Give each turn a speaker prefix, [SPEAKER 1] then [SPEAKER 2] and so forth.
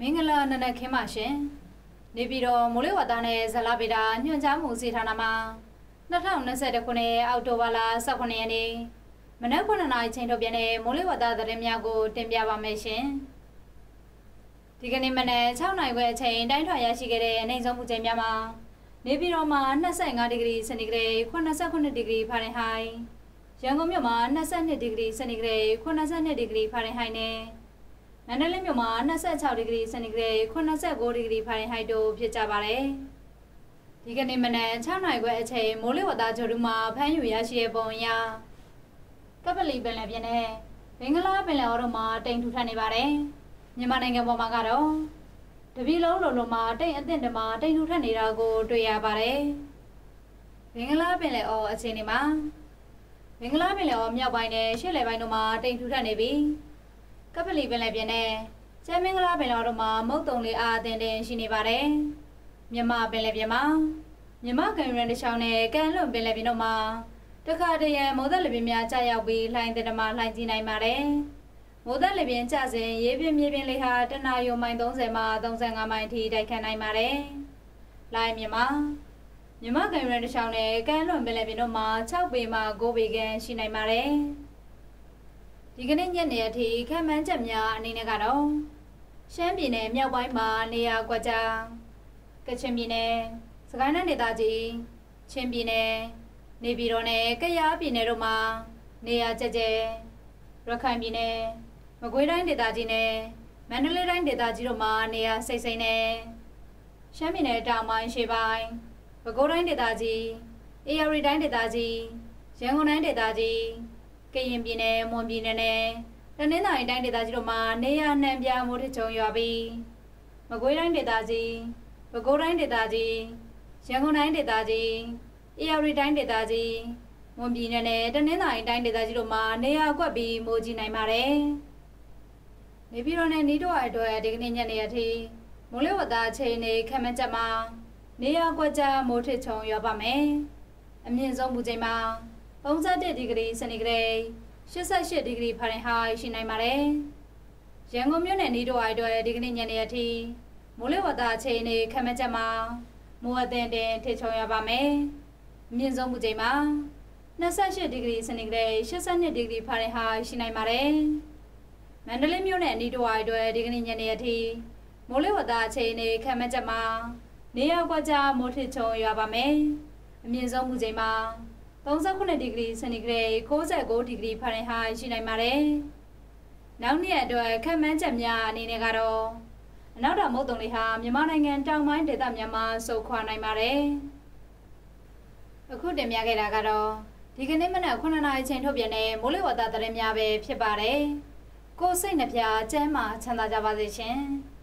[SPEAKER 1] မင်္ဂလာနနက်ခင်းပါရှင်နေပြည်တော်မိုးလေဝသနဲ့ဇလဗေဒညွှန်ကြားမှုစီဌာနမှာ2021ခုနှစ်အောက်တိုဘာလ18ရက်နေ့မနက်9:00နာရီချိန်ထုတ်ပြန်တဲ့မိုးလေဝသသတင်းများကိုတင်ပြပါမယ်ရှင်ဒီကနေ့မနက်6:00နာရီခွဲအချိန်တိုင်းထွာရရှိခဲ့တဲ့အနေဆုံးမှုချိန်များမှာနေပြည်တော်မှာ25ဒီဂရီစင်တီဂရိတ်89ဒီဂရီဖာရင်ဟိုက်ရန်ကုန်မြို့မှာ22ဒီဂရီစင်တီဂရိတ်82ဒီဂရီဖာရင်ဟိုက်နဲ့ မန္တလေးမြို့မှာ26ဒီဂရီစင်တီဂရိတ်89ဒီဂရီဖာရင်ဟိုက်တို့ဖြစ်ကြပါတယ်။ဒီကနေ့မနက်6နာရီခွဲအချိန်မိုးလေဝသကြိုတူမှာဖမ်းယူရရှိတဲ့ပုံအရကပလီပင်လယ်ပြင်နဲ့ဘင်္ဂလားပင်လယ်အော်တို့မှာတိမ်ထူထပ်နေပါတယ်။မြန်မာနိုင်ငံပေါ်မှာကတော့တပီလုံးလုံးလုံးမှာတိမ်အသင့်တမှာတိမ်ထူထပ်နေတာကိုတွေ့ရပါတယ်။ဘင်္ဂလားပင်လယ်အော်အခြေအနေမှာဘင်္ဂလားပင်လယ်အော်မြောက်ပိုင်းနဲ့ရှေ့လယ်ပိုင်းတို့မှာတိမ်ထူထပ်နေပြီး ကပလီပင်လယ်ပြင်နဲ့ကျမ်းမင်္ဂလာပင်လယ်တို့မှာမုတ်တုံလေးအားအသင်တင်ရှိနေပါတယ်။မြမပင်လယ်ပြင်မှာမြမကံရန်တချောင်းနဲ့ကန်လွန်ပင်လယ်ပြင်တို့မှာတခါတရံမိုးသက်လေပြင်းများကြာရောက်ပြီးလှိုင်းတဲ့တမလှိုင်းကြီးနိုင်ပါတယ်။မိုးသက်လေပြင်းကျစဉ်ရေပြင်းမြေပြင်းလေးဟာတနအယုံမိုင်30မှ35မိုင်ထိတိုက်ခတ်နိုင်ပါတယ်။လှိုင်းမြမမြမကံရန်တချောင်းနဲ့ကန်လွန်ပင်လယ်ပြင်တို့မှာ6ပေမှ9ပေခန့်ရှိနိုင်ပါတယ်။ ဒီကနေ့ညနေအထိခံမှန်းချက်များအနေနဲ့ကတော့ရှမ်းပြည်နယ်မြောက်ပိုင်းမှာနေရာကွက်ကြားကချင်ပြည်နယ်စကိုင်းတိုင်းဒေသကြီးချင်းပြည်နယ်နေပြည်တော်နဲ့ကယားပြည်နယ်တို့မှာနေရာကျကျရခိုင်ပြည်နယ်မကွေးတိုင်းဒေသကြီးနဲ့မန္တလေးတိုင်းဒေသကြီးတို့မှာနေရာစိတ်စိတ်နဲ့ရှမ်းပြည်နယ်တောင်ပိုင်းရှေ့ပိုင်းပဲခူးတိုင်းဒေသကြီးအေရရီတိုင်းဒေသကြီးရန်ကုန်တိုင်းဒေသကြီး ကရင်ပြည်နယ်မွန်ပြည်နယ်နဲ့တနင်္သာရီတိုင်းဒေသကြီးတို့မှာနေရနှံပြမိုးထချုံရွာပြီးမကွေးတိုင်းဒေသကြီးပဲခူးတိုင်းဒေသကြီးရန်ကုန်တိုင်းဒေသကြီးအေရရီတိုင်းဒေသကြီးမွန်ပြည်နယ်နဲ့တနင်္သာရီတိုင်းဒေသကြီးတို့မှာနေရကွက်ပြီးမိုးကြီးနိုင်ပါတယ်။နေပြည်တော်နဲ့နီးတော့အတွက်ဒီကနေ့ညနေအထိမိုးလေဝသအချိန်နေခန့်မှန်းချက်မှာနေရကွက်ကြမိုးထချုံရွာပါမယ်။အမြင့်ဆုံးမူချိန်မှာ 31ဒီဂရီစင်တီဂရိတ်88ဒီဂရီဖာရင်ဟိုက်ရှိနိုင်ပါတယ်။ရန်ကုန်မြို့နယ်နီးတော့အတွက်ဒီကနေ့ညနေအထိမိုးလေဝသအချိန်နေခန့်မှန်းချက်မှာမိုးအသင်တင်ထေချုံရပါမယ်။မြင့်ဆုံးမူချိန်မှာ28ဒီဂရီစင်တီဂရိတ်82ဒီဂရီဖာရင်ဟိုက်ရှိနိုင်ပါတယ်။မန္တလေးမြို့နယ်နီးတော့အတွက်ဒီကနေ့ညနေအထိမိုးလေဝသအချိန်နေခန့်မှန်းချက်မှာနေရာကွက်ကြားမိုးထေချုံရပါမယ်။အမြင့်ဆုံးမူချိန်မှာ 39ဒီဂရီစင်တီဂရိတ်69ဒီဂရီဖာရင်ဟိုက်ရှိနိုင်ပါတယ်။နောက်နေ့အတွက်ခန့်မှန်းချက်များအနေနဲ့ကတော့အနောက်တောင်မုတ်တုံလေးဟာမြန်မာနိုင်ငံတောင်ပိုင်းဒေသများမှာဆုတ်ခွာနိုင်ပါတယ်။အခုတင်ပြခဲ့တာကတော့ဒီကနေ့မနက်9နာရီချိန်ထုတ်ပြန်တဲ့မိုးလေဝသသတင်းများပဲဖြစ်ပါတယ်။ကိုယ်စိတ်နှပြကျမ်းမာချမ်းသာကြပါစေရှင်။